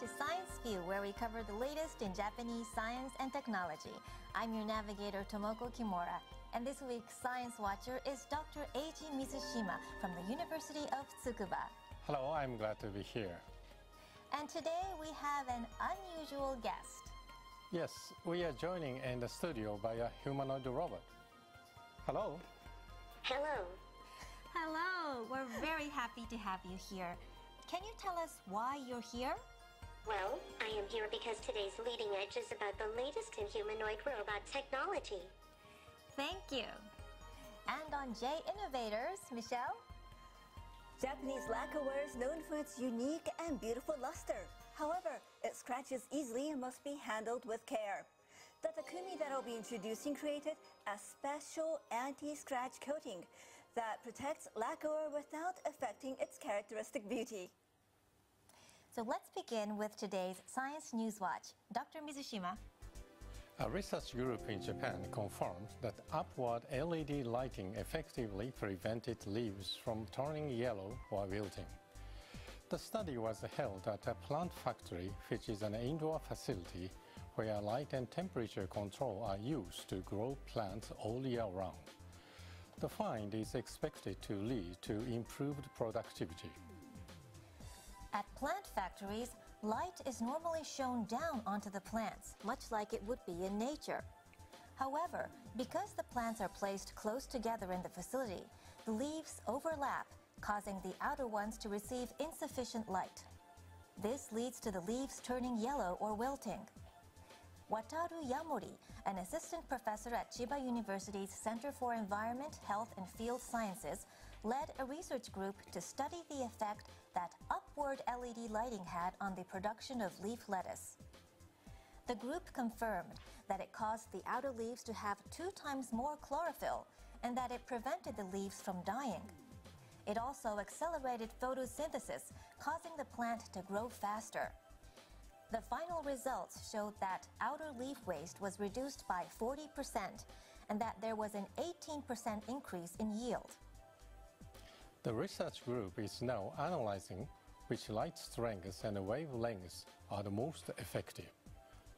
to Science View, where we cover the latest in Japanese science and technology. I'm your navigator, Tomoko Kimura. And this week's Science Watcher is Dr. Eiji Mizushima from the University of Tsukuba. Hello, I'm glad to be here. And today we have an unusual guest. Yes, we are joining in the studio by a humanoid robot. Hello. Hello. Hello, we're very happy to have you here. Can you tell us why you're here? Well, I am here because today's leading edge is about the latest in humanoid robot technology. Thank you. And on J Innovators, Michelle? Japanese lacquerware is known for its unique and beautiful luster. However, it scratches easily and must be handled with care. The Takumi that I'll be introducing created a special anti-scratch coating that protects lacquerware without affecting its characteristic beauty. So let's begin with today's Science News Watch. Dr. Mizushima. A research group in Japan confirmed that upward LED lighting effectively prevented leaves from turning yellow or wilting. The study was held at a plant factory, which is an indoor facility where light and temperature control are used to grow plants all year round. The find is expected to lead to improved productivity. At plant factories, light is normally shown down onto the plants, much like it would be in nature. However, because the plants are placed close together in the facility, the leaves overlap, causing the outer ones to receive insufficient light. This leads to the leaves turning yellow or wilting. Wataru Yamori, an assistant professor at Chiba University's Center for Environment, Health and Field Sciences, led a research group to study the effect that upward LED lighting had on the production of leaf lettuce. The group confirmed that it caused the outer leaves to have two times more chlorophyll and that it prevented the leaves from dying. It also accelerated photosynthesis, causing the plant to grow faster. The final results showed that outer leaf waste was reduced by 40% and that there was an 18% increase in yield. The research group is now analyzing which light strengths and wavelengths are the most effective.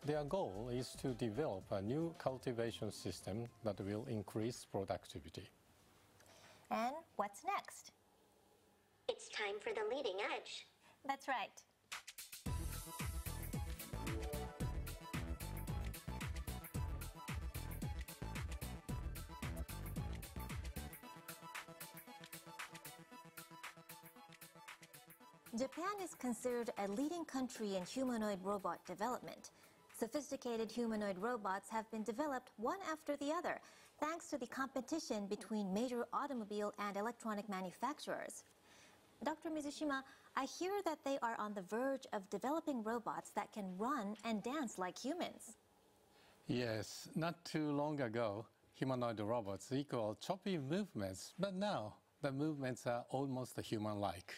Their goal is to develop a new cultivation system that will increase productivity. And what's next? It's time for the leading edge. That's right. Japan is considered a leading country in humanoid robot development. Sophisticated humanoid robots have been developed one after the other, thanks to the competition between major automobile and electronic manufacturers. Dr. Mizushima, I hear that they are on the verge of developing robots that can run and dance like humans. Yes, not too long ago, humanoid robots equal choppy movements, but now the movements are almost human-like.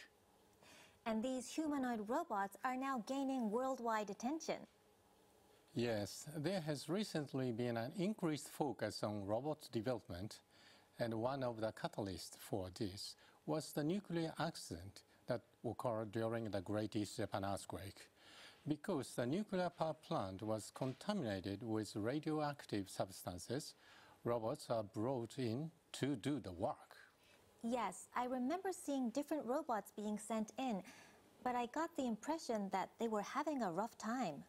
And these humanoid robots are now gaining worldwide attention. Yes, there has recently been an increased focus on robot development, and one of the catalysts for this was the nuclear accident that occurred during the Great East Japan earthquake. Because the nuclear power plant was contaminated with radioactive substances, robots are brought in to do the work. Yes, I remember seeing different robots being sent in, but I got the impression that they were having a rough time.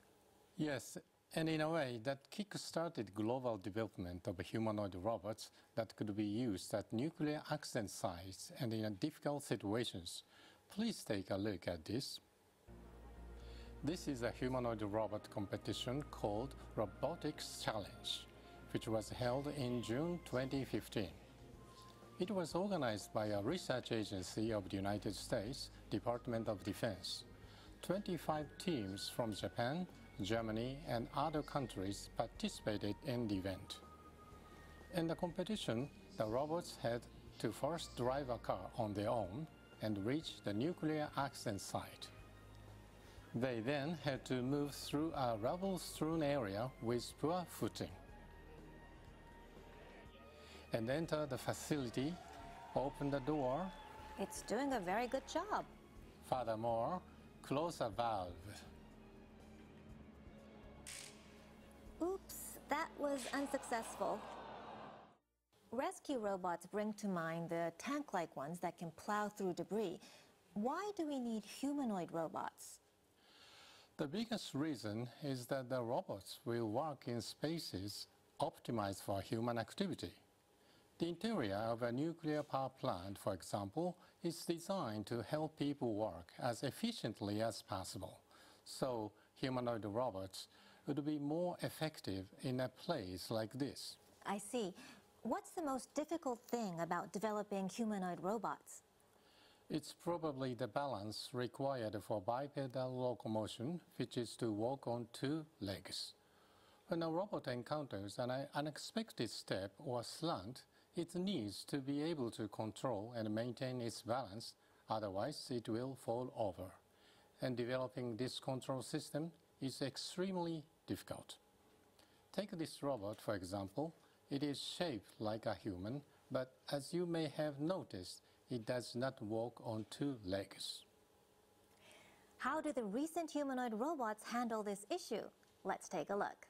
Yes, and in a way, that kick-started global development of humanoid robots that could be used at nuclear accident sites and in difficult situations. Please take a look at this. This is a humanoid robot competition called Robotics Challenge, which was held in June 2015. It was organized by a research agency of the United States, Department of Defense. 25 teams from Japan, Germany, and other countries participated in the event. In the competition, the robots had to first drive a car on their own and reach the nuclear accident site. They then had to move through a rubble-strewn area with poor footing and enter the facility, open the door. It's doing a very good job. Furthermore, close a valve. Oops, that was unsuccessful. Rescue robots bring to mind the tank like ones that can plow through debris. Why do we need humanoid robots? The biggest reason is that the robots will work in spaces optimized for human activity. The interior of a nuclear power plant, for example, is designed to help people work as efficiently as possible. So humanoid robots would be more effective in a place like this. I see. What's the most difficult thing about developing humanoid robots? It's probably the balance required for bipedal locomotion, which is to walk on two legs. When a robot encounters an unexpected step or slant, it needs to be able to control and maintain its balance, otherwise it will fall over. And developing this control system is extremely difficult. Take this robot, for example. It is shaped like a human, but as you may have noticed, it does not walk on two legs. How do the recent humanoid robots handle this issue? Let's take a look.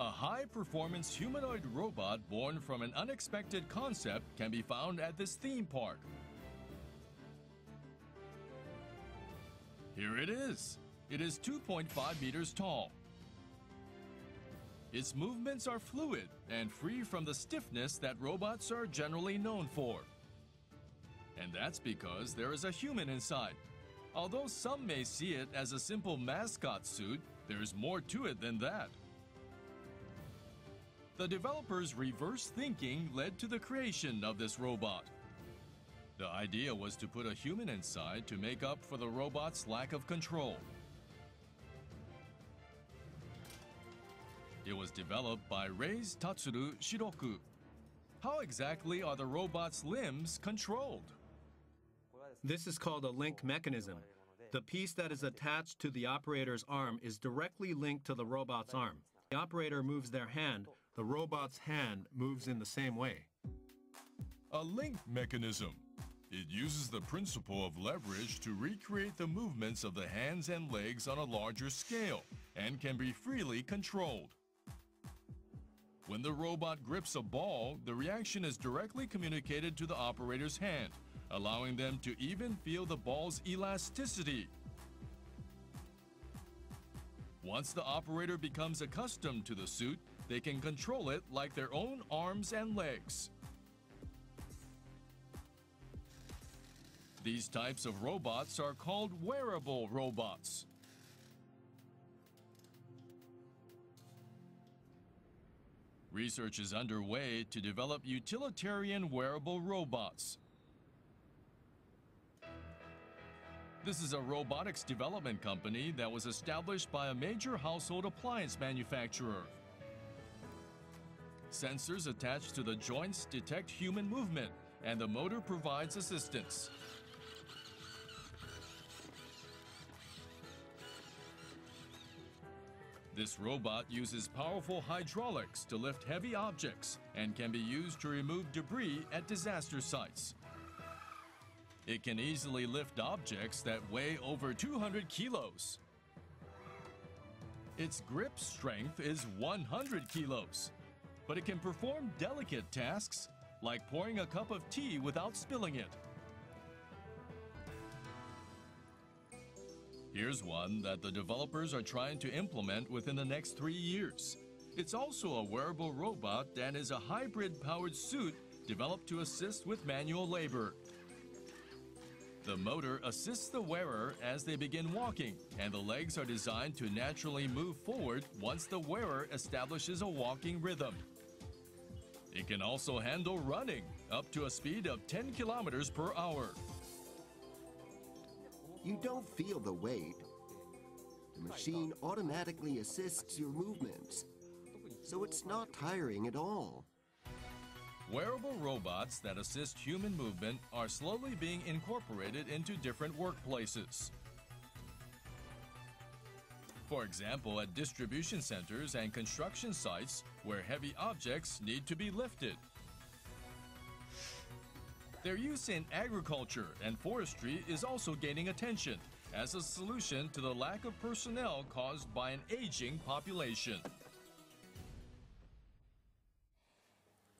A high performance humanoid robot born from an unexpected concept can be found at this theme park. Here it is. It is 2.5 meters tall. Its movements are fluid and free from the stiffness that robots are generally known for. And that's because there is a human inside. Although some may see it as a simple mascot suit, there's more to it than that. The developers' reverse thinking led to the creation of this robot. The idea was to put a human inside to make up for the robot's lack of control. It was developed by Reis Tatsuru Shiroku. How exactly are the robot's limbs controlled? This is called a link mechanism. The piece that is attached to the operator's arm is directly linked to the robot's arm. The operator moves their hand, the robot's hand moves in the same way. A link mechanism. It uses the principle of leverage to recreate the movements of the hands and legs on a larger scale and can be freely controlled. When the robot grips a ball, the reaction is directly communicated to the operator's hand, allowing them to even feel the ball's elasticity. Once the operator becomes accustomed to the suit, they can control it like their own arms and legs. These types of robots are called wearable robots. Research is underway to develop utilitarian wearable robots. This is a robotics development company that was established by a major household appliance manufacturer. Sensors attached to the joints detect human movement, and the motor provides assistance. This robot uses powerful hydraulics to lift heavy objects and can be used to remove debris at disaster sites. It can easily lift objects that weigh over 200 kilos. Its grip strength is 100 kilos, but it can perform delicate tasks like pouring a cup of tea without spilling it. Here's one that the developers are trying to implement within the next three years. It's also a wearable robot and is a hybrid powered suit developed to assist with manual labor. The motor assists the wearer as they begin walking, and the legs are designed to naturally move forward once the wearer establishes a walking rhythm. It can also handle running up to a speed of 10 kilometers per hour. You don't feel the weight. The machine automatically assists your movements, so it's not tiring at all. Wearable robots that assist human movement are slowly being incorporated into different workplaces. For example, at distribution centers and construction sites where heavy objects need to be lifted. Their use in agriculture and forestry is also gaining attention, as a solution to the lack of personnel caused by an aging population.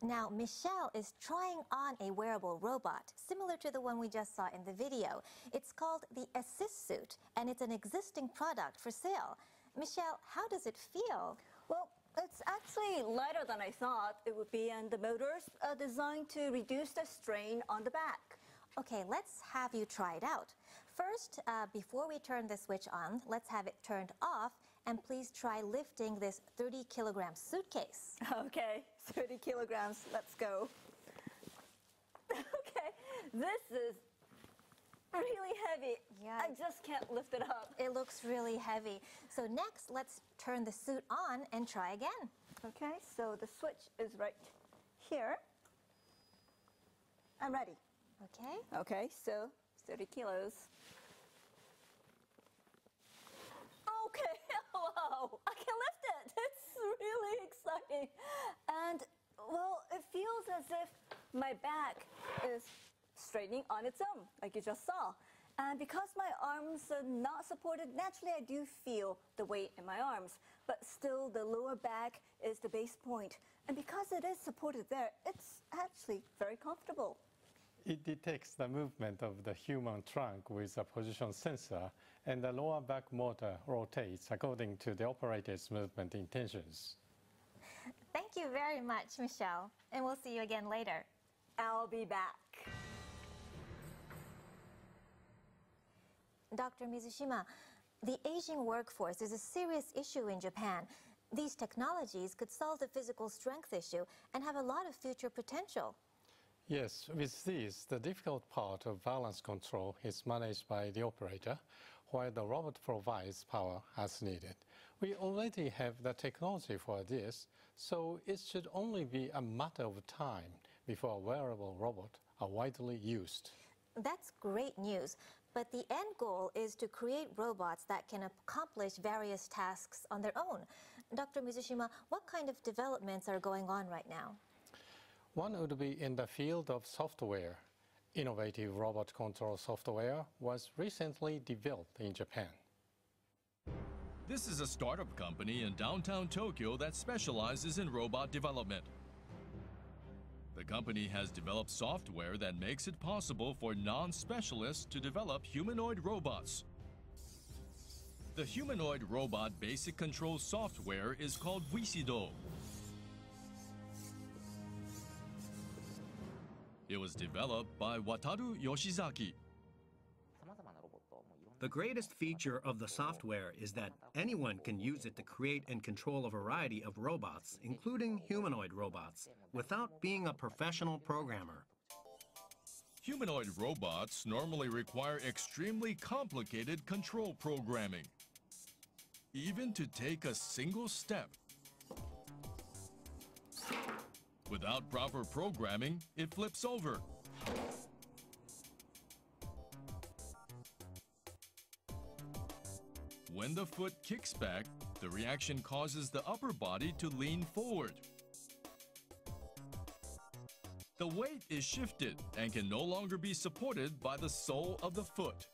Now, Michelle is trying on a wearable robot, similar to the one we just saw in the video. It's called the Assist Suit, and it's an existing product for sale. Michelle, how does it feel? Well, it's actually lighter than I thought it would be, and the motors are designed to reduce the strain on the back. Okay, let's have you try it out. First, uh, before we turn the switch on, let's have it turned off, and please try lifting this 30 kilogram suitcase. Okay, 30 kilograms, let's go. okay, this is really heavy. Yeah. I just can't lift it up. It looks really heavy. So next, let's turn the suit on and try again. Okay, so the switch is right here. I'm ready. Okay. Okay, so 30 kilos. Okay, wow, I can lift it. It's really exciting. And, well, it feels as if my back is straightening on its own, like you just saw. And because my arms are not supported, naturally I do feel the weight in my arms. But still, the lower back is the base point. And because it is supported there, it's actually very comfortable. It detects the movement of the human trunk with a position sensor, and the lower back motor rotates according to the operator's movement intentions. Thank you very much, Michelle. And we'll see you again later. I'll be back. Dr. Mizushima, the aging workforce is a serious issue in Japan. These technologies could solve the physical strength issue and have a lot of future potential. Yes, with this, the difficult part of balance control is managed by the operator, while the robot provides power as needed. We already have the technology for this, so it should only be a matter of time before wearable robots are widely used. That's great news, but the end goal is to create robots that can accomplish various tasks on their own. Dr. Mizushima, what kind of developments are going on right now? One would be in the field of software. Innovative robot control software was recently developed in Japan. This is a startup company in downtown Tokyo that specializes in robot development. The company has developed software that makes it possible for non specialists to develop humanoid robots. The humanoid robot basic control software is called V-Sido. It was developed by Wataru Yoshizaki. The greatest feature of the software is that anyone can use it to create and control a variety of robots, including humanoid robots, without being a professional programmer. Humanoid robots normally require extremely complicated control programming. Even to take a single step. Without proper programming, it flips over. When the foot kicks back, the reaction causes the upper body to lean forward. The weight is shifted and can no longer be supported by the sole of the foot.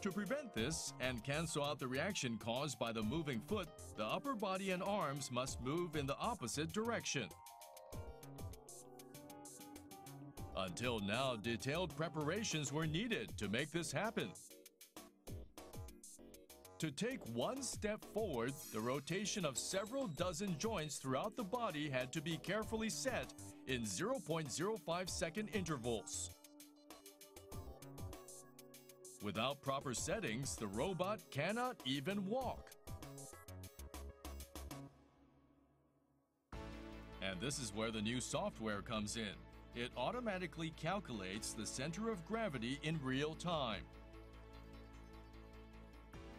To prevent this and cancel out the reaction caused by the moving foot, the upper body and arms must move in the opposite direction. Until now, detailed preparations were needed to make this happen. To take one step forward, the rotation of several dozen joints throughout the body had to be carefully set in 0.05 second intervals. Without proper settings, the robot cannot even walk. And this is where the new software comes in. It automatically calculates the center of gravity in real time.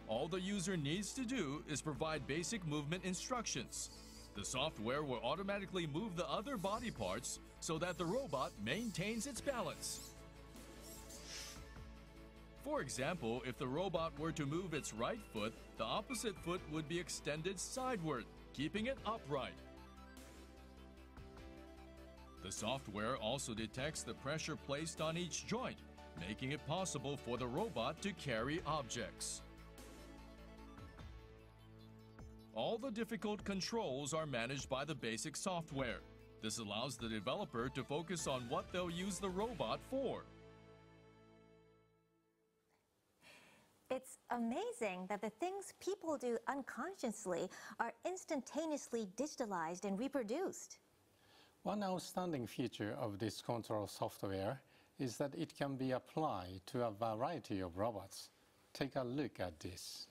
All the user needs to do is provide basic movement instructions. The software will automatically move the other body parts so that the robot maintains its balance. For example, if the robot were to move its right foot, the opposite foot would be extended sideward, keeping it upright. The software also detects the pressure placed on each joint, making it possible for the robot to carry objects. All the difficult controls are managed by the basic software. This allows the developer to focus on what they'll use the robot for. It's amazing that the things people do unconsciously are instantaneously digitalized and reproduced. One outstanding feature of this control software is that it can be applied to a variety of robots. Take a look at this.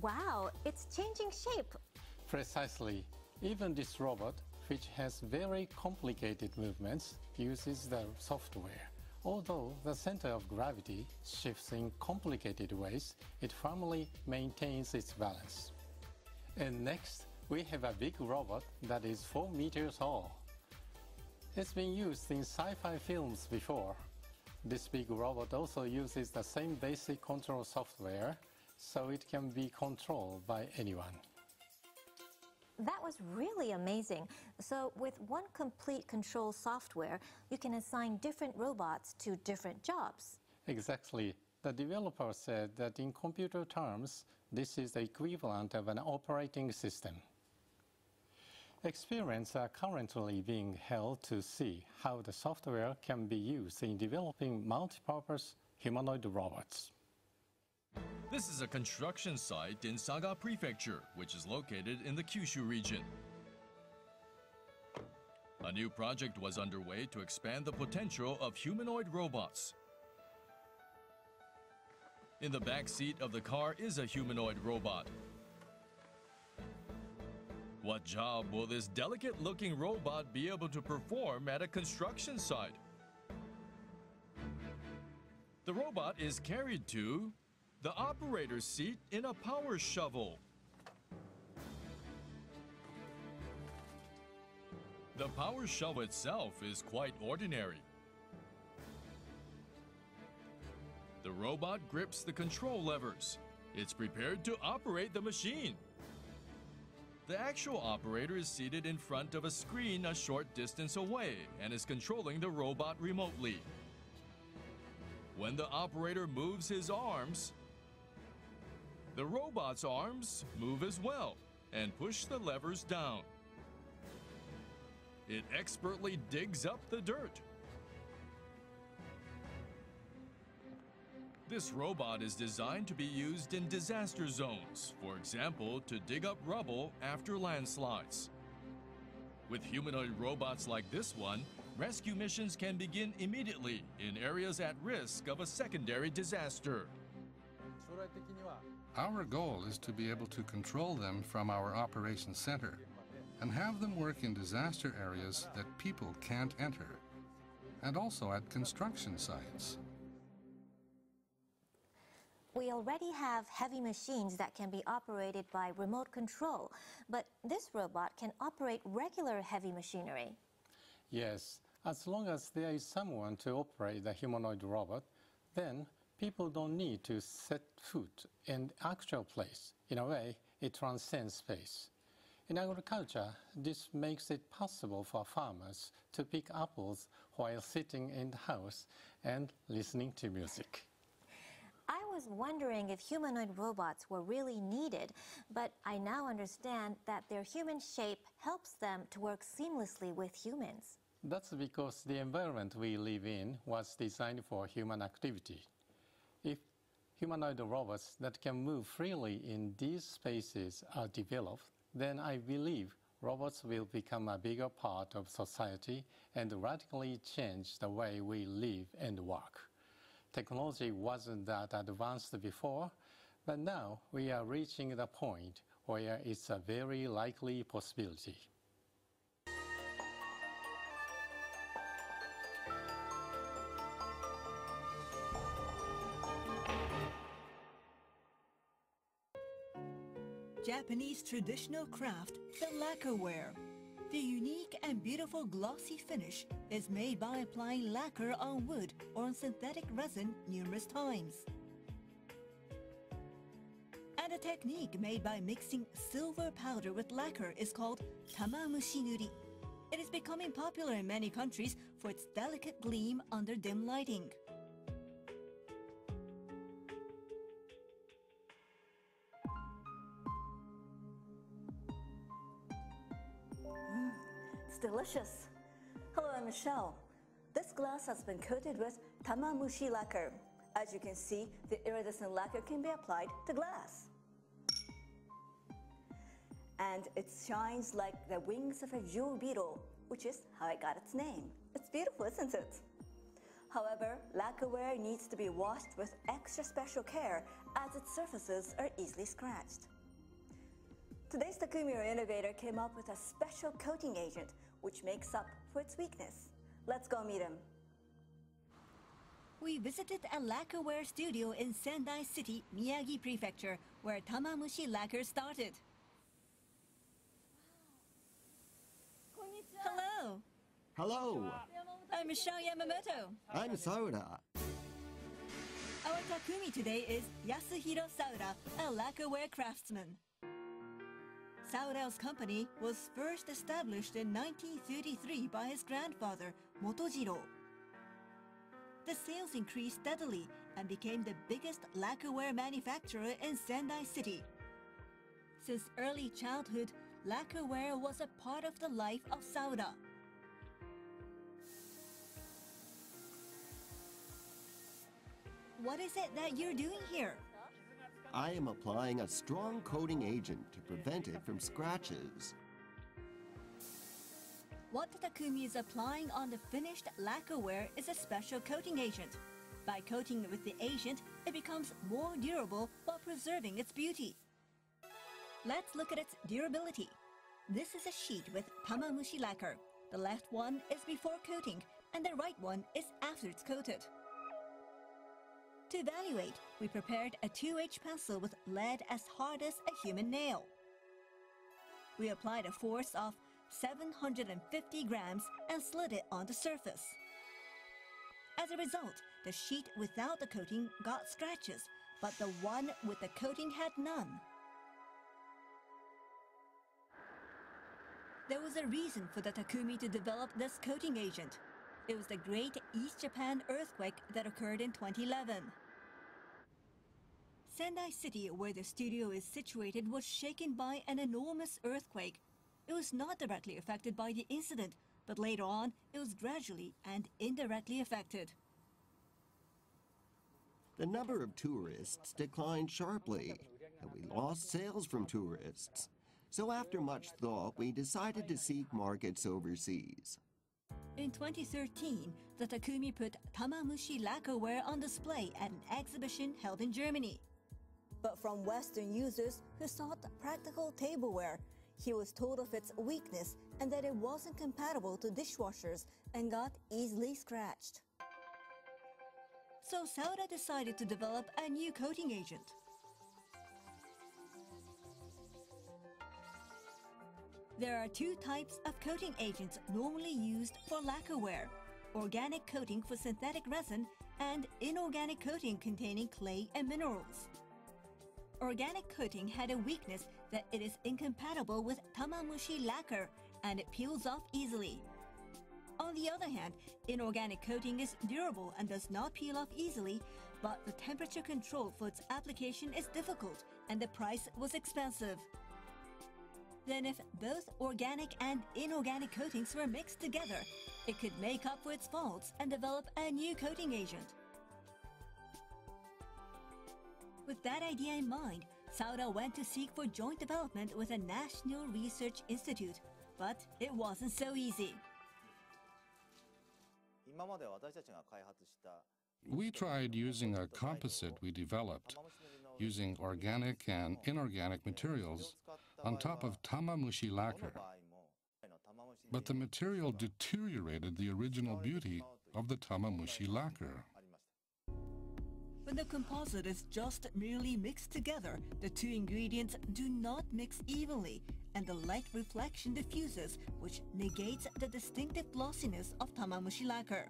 Wow, it's changing shape. Precisely. Even this robot, which has very complicated movements, uses the software. Although the center of gravity shifts in complicated ways, it firmly maintains its balance. And next, we have a big robot that is 4 meters tall. It's been used in sci-fi films before. This big robot also uses the same basic control software, so it can be controlled by anyone. That was really amazing. So, with one complete control software, you can assign different robots to different jobs. Exactly. The developer said that in computer terms, this is the equivalent of an operating system. Experiments are currently being held to see how the software can be used in developing multi-purpose humanoid robots. This is a construction site in Saga Prefecture, which is located in the Kyushu region. A new project was underway to expand the potential of humanoid robots. In the back seat of the car is a humanoid robot. What job will this delicate looking robot be able to perform at a construction site? The robot is carried to the operator's seat in a power shovel. The power shovel itself is quite ordinary. The robot grips the control levers. It's prepared to operate the machine. The actual operator is seated in front of a screen a short distance away and is controlling the robot remotely. When the operator moves his arms, the robot's arms move as well and push the levers down. It expertly digs up the dirt. This robot is designed to be used in disaster zones, for example, to dig up rubble after landslides. With humanoid robots like this one, rescue missions can begin immediately in areas at risk of a secondary disaster. Our goal is to be able to control them from our operations center and have them work in disaster areas that people can't enter, and also at construction sites. We already have heavy machines that can be operated by remote control, but this robot can operate regular heavy machinery. Yes, as long as there is someone to operate the humanoid robot, then people don't need to set foot in actual place. In a way, it transcends space. In agriculture, this makes it possible for farmers to pick apples while sitting in the house and listening to music. I was wondering if humanoid robots were really needed, but I now understand that their human shape helps them to work seamlessly with humans. That's because the environment we live in was designed for human activity. If humanoid robots that can move freely in these spaces are developed, then I believe robots will become a bigger part of society and radically change the way we live and work. Technology wasn't that advanced before, but now we are reaching the point where it's a very likely possibility. Japanese traditional craft, the lacquerware. The unique beautiful glossy finish is made by applying lacquer on wood or on synthetic resin numerous times. And a technique made by mixing silver powder with lacquer is called tamamushi nuri. It is becoming popular in many countries for its delicate gleam under dim lighting. Delicious. Hello, I'm Michelle. This glass has been coated with tamamushi lacquer. As you can see, the iridescent lacquer can be applied to glass. And it shines like the wings of a jewel beetle, which is how it got its name. It's beautiful, isn't it? However, lacquerware needs to be washed with extra special care as its surfaces are easily scratched. Today's Takumio innovator came up with a special coating agent which makes up for its weakness. Let's go meet him. We visited a lacquerware studio in Sendai City, Miyagi Prefecture, where Tamamushi Lacquer started. Hello, Hello, I'm Michelle Yamamoto. I'm Sauda. Our Takumi today is Yasuhiro Sauda, a lacquerware craftsman. Sauda's company was first established in 1933 by his grandfather, Motojiro. The sales increased steadily and became the biggest lacquerware manufacturer in Sendai City. Since early childhood, lacquerware was a part of the life of Sauda. What is it that you're doing here? I am applying a strong coating agent to prevent it from scratches. What Takumi is applying on the finished lacquerware is a special coating agent. By coating with the agent, it becomes more durable while preserving its beauty. Let's look at its durability. This is a sheet with tamamushi lacquer. The left one is before coating, and the right one is after it's coated. To evaluate, we prepared a 2H pencil with lead as hard as a human nail. We applied a force of 750 grams and slid it on the surface. As a result, the sheet without the coating got scratches, but the one with the coating had none. There was a reason for the Takumi to develop this coating agent. It was the Great East Japan earthquake that occurred in 2011. Sendai City, where the studio is situated, was shaken by an enormous earthquake. It was not directly affected by the incident, but later on, it was gradually and indirectly affected. The number of tourists declined sharply, and we lost sales from tourists. So after much thought, we decided to seek markets overseas. In 2013, the Takumi put Tamamushi lacquerware on display at an exhibition held in Germany. But from Western users who sought practical tableware, he was told of its weakness and that it wasn't compatible to dishwashers and got easily scratched. So Sauda decided to develop a new coating agent. There are two types of coating agents normally used for lacquerware organic coating for synthetic resin and inorganic coating containing clay and minerals. Organic coating had a weakness that it is incompatible with tamamushi lacquer and it peels off easily. On the other hand, inorganic coating is durable and does not peel off easily, but the temperature control for its application is difficult and the price was expensive. Then if both organic and inorganic coatings were mixed together, it could make up for its faults and develop a new coating agent. With that idea in mind, Sauda went to seek for joint development with a National Research Institute, but it wasn't so easy. We tried using a composite we developed, using organic and inorganic materials on top of tamamushi lacquer. But the material deteriorated the original beauty of the tamamushi lacquer. When the composite is just merely mixed together, the two ingredients do not mix evenly, and the light reflection diffuses, which negates the distinctive glossiness of tamamushi lacquer.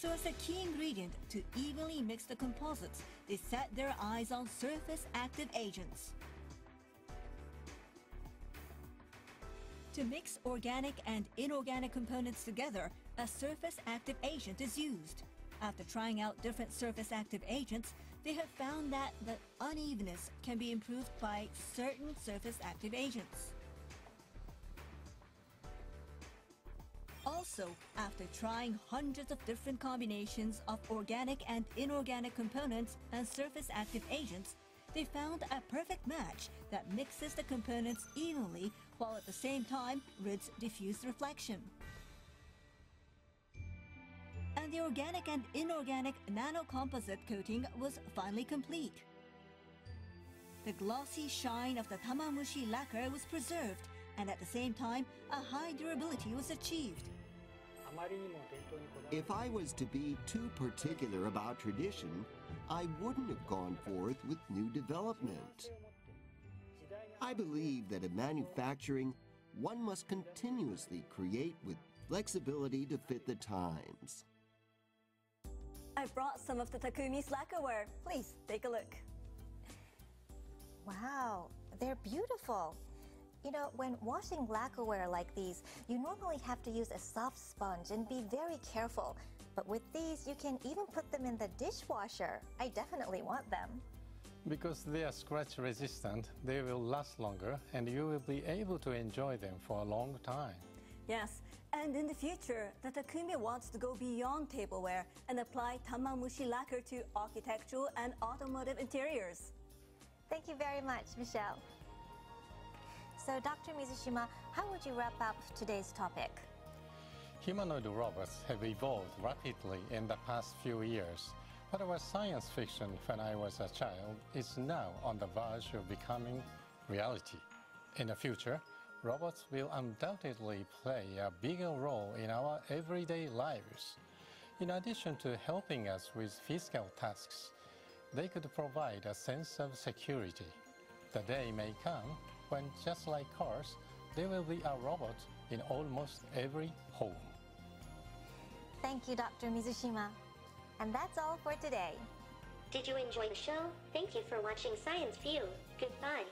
So as a key ingredient to evenly mix the composites, they set their eyes on surface active agents. To mix organic and inorganic components together, a surface active agent is used. After trying out different surface active agents, they have found that the unevenness can be improved by certain surface active agents. Also, after trying hundreds of different combinations of organic and inorganic components and surface active agents, they found a perfect match that mixes the components evenly while at the same time rids diffuse reflection. And the organic and inorganic nanocomposite coating was finally complete. The glossy shine of the tamamushi lacquer was preserved, and at the same time, a high durability was achieved. If I was to be too particular about tradition, I wouldn't have gone forth with new development. I believe that in manufacturing, one must continuously create with flexibility to fit the times. I've brought some of the Takumi lacquerware. Please take a look. Wow, they're beautiful. You know, when washing lacquerware like these, you normally have to use a soft sponge and be very careful. But with these, you can even put them in the dishwasher. I definitely want them. Because they are scratch resistant, they will last longer and you will be able to enjoy them for a long time. Yes, and in the future, the Takumi wants to go beyond tableware and apply Tamamushi lacquer to architectural and automotive interiors. Thank you very much, Michelle. So, Dr. Mizushima, how would you wrap up today's topic? Humanoid robots have evolved rapidly in the past few years. What was science fiction when I was a child is now on the verge of becoming reality. In the future, robots will undoubtedly play a bigger role in our everyday lives. In addition to helping us with physical tasks, they could provide a sense of security. The day may come when, just like cars, there will be a robot in almost every home. Thank you, Dr. Mizushima. And that's all for today. Did you enjoy the show? Thank you for watching Science View. Goodbye.